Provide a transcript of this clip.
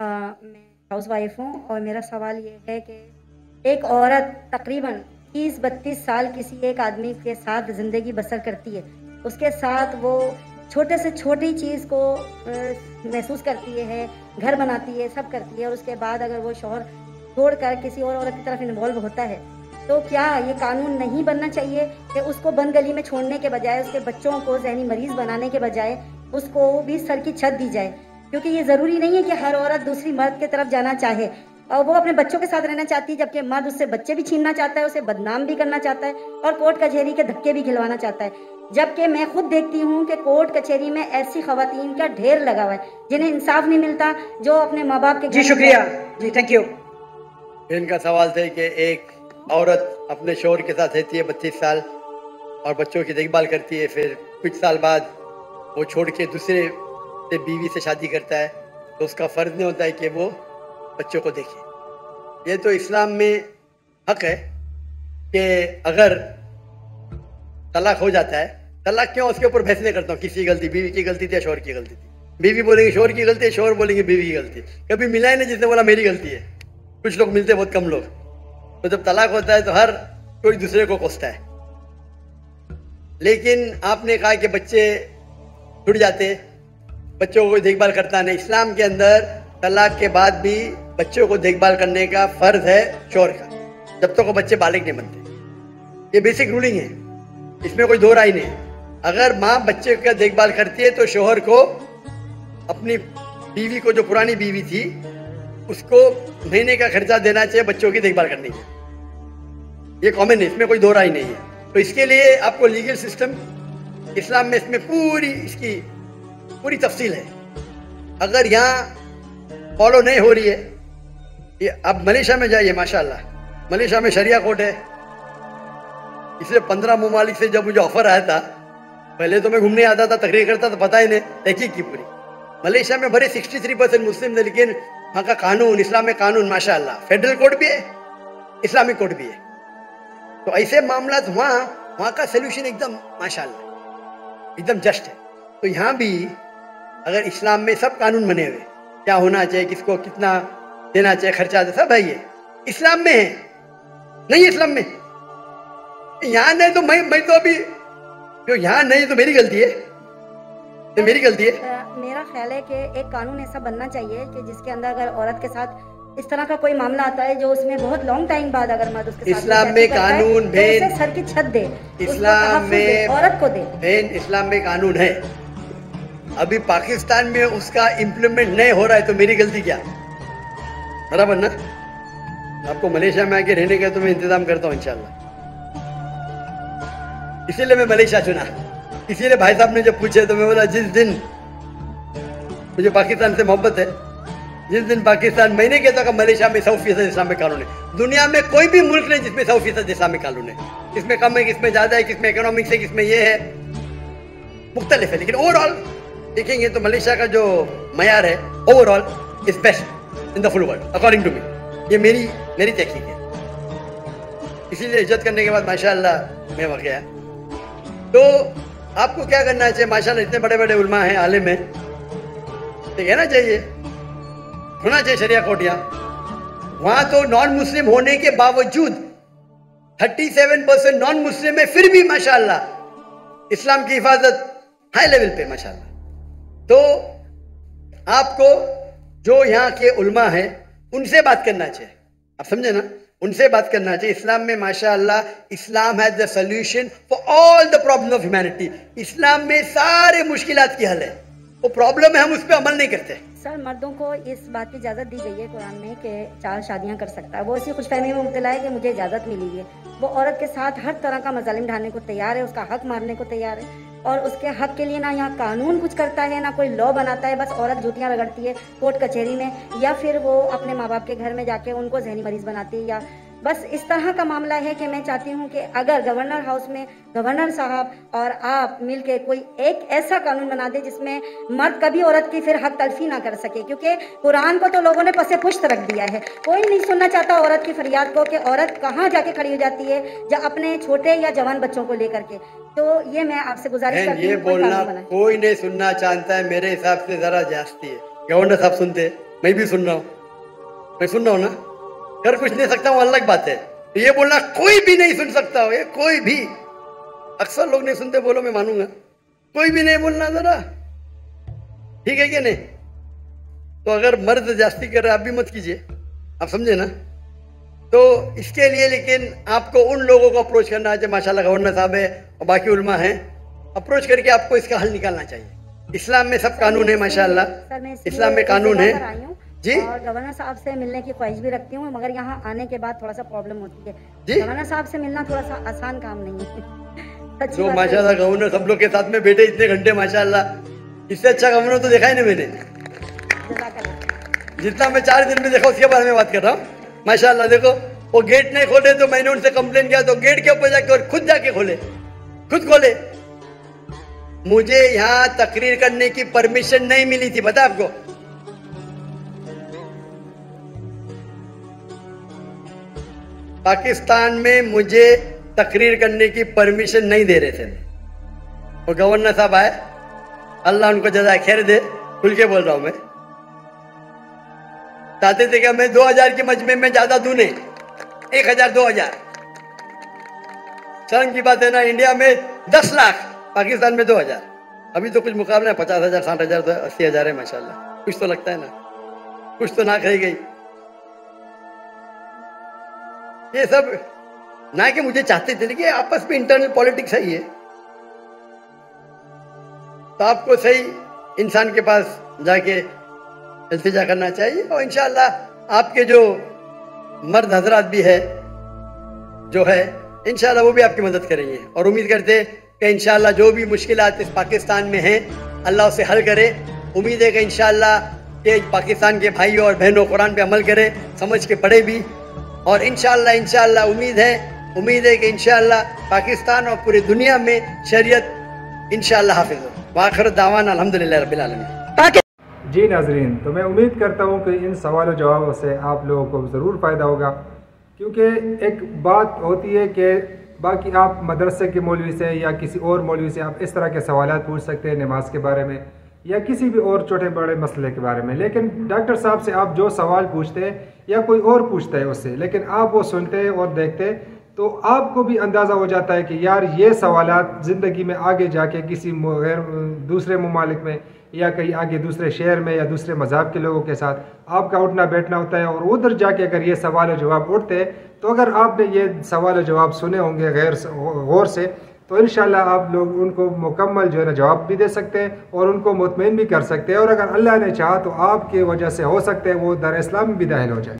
मैं house wife हूँ और मेरा सवाल ये है कि एक औरत तकरीबन तीस बत्तीस साल किसी एक आदमी के साथ ज़िंदगी बसर करती है, उसके साथ वो छोटे से छोटी चीज़ को महसूस करती है, घर बनाती है, सब करती है और उसके बाद अगर वो शोहर छोड़ कर किसी और औरत की तरफ़ इन्वॉल्व होता है तो क्या ये कानून नहीं बनना चाहिए कि उसको बंद गली में छोड़ने के बजाय, उसके बच्चों को जहनी मरीज़ बनाने के बजाय, उसको भी सर की छत दी जाए? क्योंकि ये ज़रूरी नहीं है कि हर औरत दूसरी मर्द की तरफ़ जाना चाहे। और वो अपने बच्चों के साथ रहना चाहती है जबकि मर्द उससे बच्चे भी छीनना चाहता है उसे बदनाम भी करना चाहता है और कोर्ट कचहरी के धक्के भी खिलवाना चाहता है। जबकि मैं खुद देखती हूँ कि कोर्ट कचहरी में ऐसी खातन का ढेर लगा हुआ है जिन्हें इंसाफ नहीं मिलता जो अपने माँ बाप के जी शुक्रिया। जी थैंक यू इनका सवाल थे कि एक औरत अपने शोर के साथ रहती है बत्तीस साल और बच्चों की देखभाल करती है फिर कुछ साल बाद वो छोड़ के दूसरे से बीवी से शादी करता है तो उसका फ़र्ज़ नहीं होता है कि वो बच्चों को देखे। ये तो इस्लाम में हक है कि अगर तलाक हो जाता है, तलाक क्यों? उसके ऊपर बहस नहीं करता हूँ किसी गलती? बीवी की गलती थी या शोर की गलती थी? बीवी बोलेंगे शोर की गलती है शोर बोलेंगे, बीवी की गलती कभी मिला ही नहीं जिसने बोला, मेरी गलती है। कुछ लोग मिलते बहुत कम लोग। तो जब तलाक होता है तो हर कोई दूसरे को कोसता है। लेकिन आपने कहा कि बच्चे छुट जाते बच्चों को देखभाल करता नहीं। इस्लाम के अंदर तलाक के बाद भी बच्चों को देखभाल करने का फ़र्ज़ है, शोर का। जब तक तो वो बच्चे बालिक नहीं बनते। ये बेसिक रूलिंग है। इसमें कोई दो राय नहीं है। अगर माँ बच्चे का देखभाल करती है तो शोहर को अपनी बीवी को, जो पुरानी बीवी थी, उसको महीने का खर्चा देना चाहिए बच्चों की देखभाल करने की ये कॉमन है। इसमें कोई दो राय नहीं है। तो इसके लिए आपको लीगल सिस्टम इस्लाम में इसमें पूरी इसकी पूरी तफसील है। अगर यहाँ फॉलो नहीं हो रही है अब मलेशिया में जाइए, माशाल्लाह। मलेशिया में शरिया कोर्ट है। इसलिए पंद्रह ममालिक से जब मुझे ऑफ़र आया था, पहले तो मैं घूमने आता था, तकरीर करता था, पता ही नहीं, तहकीक की पूरी। मलेशिया में भरे 63 परसेंट मुस्लिम थे, लेकिन वहाँ का कानून, इस्लामिक कानून, माशाल्लाह। फेडरल कोर्ट भी है, इस्लामिक कोर्ट भी है। तो ऐसे मामला वहाँ वहाँ का सोल्यूशन एकदम, माशाल्लाह, एकदम जस्ट है। तो यहाँ भी अगर इस्लाम में सब कानून बने हुए क्या होना चाहिए किसको कितना देना चाहिए खर्चा सब है ये। इस्लाम में है। नहीं इस्लाम में। यहाँ नहीं तो मैं मैं तो अभी जो यहाँ नहीं तो मेरी गलती है। तो मेरी गलती है। मेरा ख्याल है कि एक कानून ऐसा बनना चाहिए कि जिसके अंदर अगर औरत के साथ इस तरह का कोई मामला आता है जो उसमें बहुत लॉन्ग टाइम बाद अगर मर्द उसके इस्लाम में कानून भेद तो सर की छत दे। इस्लाम में औरत को दे। इस्लाम में कानून है। अभी पाकिस्तान में उसका इम्प्लीमेंट नहीं हो रहा है तो मेरी गलती क्या? बराबर ना? आपको मलेशिया में आके रहने का तो मैं इंतज़ाम करता हूँ, इंशाल्लाह। इसीलिए मैं मलेशिया चुना। इसीलिए भाई साहब ने जब पूछे तो मैं बोला, जिस दिन मुझे पाकिस्तान से मोहब्बत है, जिस दिन पाकिस्तान, मैंने कहता कि मलेशिया में सौ फ़ीसद इस्लामिक कानून है। दुनिया में कोई भी मुल्क नहीं जिसमें सौ फ़ीसद इस्लामिक कानून है। किसमें कम है, किसमें ज़्यादा है, किसमें इकोनॉमिक्स है, किसमें ये है। मुख्तलिफ़ है, लेकिन ओवरऑल देखेंगे तो मलेशिया का जो मैार है overall is best in the full world according to me ये मेरी मेरी तहकीक है। इसीलिए इज़्ज़त करने के बाद माशाल्लाह मैं गया। तो आपको क्या करना चाहिए? माशाल्लाह इतने बड़े बड़े उलमा हैं, आलिम में तो कहना चाहिए, होना चाहिए शरिया कोटिया। वहाँ तो नॉन मुस्लिम होने के बावजूद 37 परसेंट नॉन मुस्लिम है, फिर भी माशाल्लाह इस्लाम की हिफाजत हाई लेवल पे, माशाल्लाह। तो आपको जो यहाँ के उलमा हैं, उनसे बात करना चाहिए। आप समझे ना? उनसे बात करना चाहिए। इस्लाम में, माशाल्लाह, Islam has the solution for all the problem of humanity Islam में सारे मुश्किल की हल है। वो प्रॉब्लम है, हम उस पर अमल नहीं करते। सर, मर्दों को इस बात की इजाज़त दी गई है कुरान में कि चार शादियाँ कर सकता है। वो इसी खुश फहमी में मुबतला है कि मुझे इजाज़त मिली है। वो औरत के साथ हर तरह का मजालिम ढालने को तैयार है, उसका हक मारने को तैयार है और उसके हक के लिए ना यहाँ कानून कुछ करता है, ना कोई लॉ बनाता है, बस औरत जूतियाँ रगड़ती है कोर्ट कचहरी में या फिर वो अपने माँ बाप के घर में जाके उनको जहनी मरीज़ बनाती है या बस इस तरह का मामला है कि मैं चाहती हूँ कि अगर गवर्नर हाउस में गवर्नर साहब और आप मिल के कोई एक ऐसा कानून बना दे जिसमें मर्द कभी औरत की फिर हक तलफी ना कर सके क्योंकि कुरान को तो लोगों ने पसे पुष्ट रख दिया है। कोई नहीं सुनना चाहता औरत की फरियाद को कि औरत कहाँ जाके खड़ी हो जाती है या अपने छोटे या जवान बच्चों को लेकर के। तो ये मैं आपसे गुजारिश करती हूँ ये बोलना कोई नहीं सुनना चाहता है मेरे हिसाब से जरा जास्ती है। गवर्नर साहब सुनते मैं भी सुन रहा हूँ। मैं सुन रहा हूँ ना? कर कुछ नहीं सकता वो अलग बात है। ये बोलना कोई भी नहीं सुन सकता हो ये कोई भी। अक्सर लोग नहीं सुनते बोलो मैं मानूँगा। कोई भी नहीं बोलना जरा। ठीक है क्या नहीं? तो अगर मर्द जास्ती कर रहे आप भी मत कीजिए। आप समझे ना? तो इसके लिए लेकिन आपको उन लोगों को अप्रोच करना है जो माशाल्लाह गवर्नर साहब है और बाकी उलमा हैं। अप्रोच करके आपको इसका हल निकालना चाहिए। इस्लाम में सब कानून है माशाल्लाह। इस्लाम में कानून हूँ जी। और गवर्नर साहब से मिलने की ख्वाहिश भी रखती हूँ मगर यहाँ आने के बाद थोड़ा सा प्रॉब्लम होती है। जी। गवर्नर साहब से मिलना थोड़ा सा आसान काम नहीं है। जो माशाल्लाह गवर्नर सब लोग के साथ में बैठे इतने घंटे माशाल्लाह। इससे अच्छा गवर्नर तो देखा ही नहीं मैंने। जितना मैं चार दिन में देखा उसके बारे में बात कर रहा हूँ। माशाल्लाह देखो वो गेट नहीं खोले तो मैंने उनसे कंप्लेन किया तो गेट के ऊपर जाके और खुद जाके खोले। खुद खोले। मुझे यहाँ तकरीर करने की परमिशन नहीं मिली थी बता आपको? पाकिस्तान में मुझे तकरीर करने की परमिशन नहीं दे रहे थे। वो गवर्नर साहब आए, अल्लाह उनको जजा खैर दे, खुल के बोल रहा हूँ मैं। चाहते थे कि मैं 2000 के मजमे में ज़्यादा दू नहीं, एक हज़ार, दो हज़ार। शर्म की बात है ना, इंडिया में 10 लाख, पाकिस्तान में 2000 अभी तो कुछ मुकाबला है, पचास हज़ार, साठ हज़ार तो अस्सी हज़ार है माशाला कुछ तो लगता है ना, कुछ तो ना रह गई। ये सब ना कि मुझे चाहते थे, लेकिन आपस में इंटरनल पॉलिटिक्स है ये। तो आपको सही इंसान के पास जाके इल्तिजा करना चाहिए और इंशाल्लाह आपके जो मर्द हजरात भी है, जो है, इंशाल्लाह वो भी आपकी मदद करेंगे। और उम्मीद करते कि इंशाल्लाह जो भी मुश्किल इस पाकिस्तान में हैं, अल्लाह उसे हल करे। उम्मीद है कि इंशाल्लाह कि पाकिस्तान के भाइयों और बहनों कुरान पे अमल करें, समझ के पढ़े भी। और इंशाल्लाह इंशाल्लाह उम्मीद है उम्मीद है कि इंशाल्लाह पाकिस्तान और पूरी दुनिया में शरीयत इंशाल्लाह हाफिज हो। वाखिर दावान अल्हम्दुलिल्लाह रब्बिल आलमीन। जी नाजरीन तो मैं उम्मीद करता हूँ कि इन सवाल जवाबों से आप लोगों को ज़रूर फ़ायदा होगा। क्योंकि एक बात होती है कि बाकी आप मदरसे के मौलवी से या किसी और मौलवी से आप इस तरह के सवाल पूछ सकते हैं नमाज़ के बारे में। या किसी भी और छोटे बड़े मसले के बारे में। लेकिन डॉक्टर साहब से आप जो सवाल पूछते हैं या कोई और पूछता है उससे, लेकिन आप वो सुनते हैं और देखते हैं तो आपको भी अंदाज़ा हो जाता है कि यार ये सवाल ज़िंदगी में आगे जाके किसी गैर, दूसरे ममालिक में या कहीं आगे दूसरे शहर में या दूसरे मज़हब के लोगों के साथ आपका उठना बैठना होता है और उधर जाके अगर ये सवाल जवाब उठते हैं तो अगर आपने ये सवाल जवाब सुने होंगे गैर, गौर से तो इन आप लोग उनको मुकम्मल जो है ना जवाब भी दे सकते हैं और उनको मुतमिन भी कर सकते हैं। और अगर अल्लाह ने चाहा तो आपकी वजह से हो सकते हैं, वो दर इस्लाम भी दाखिल हो जाए।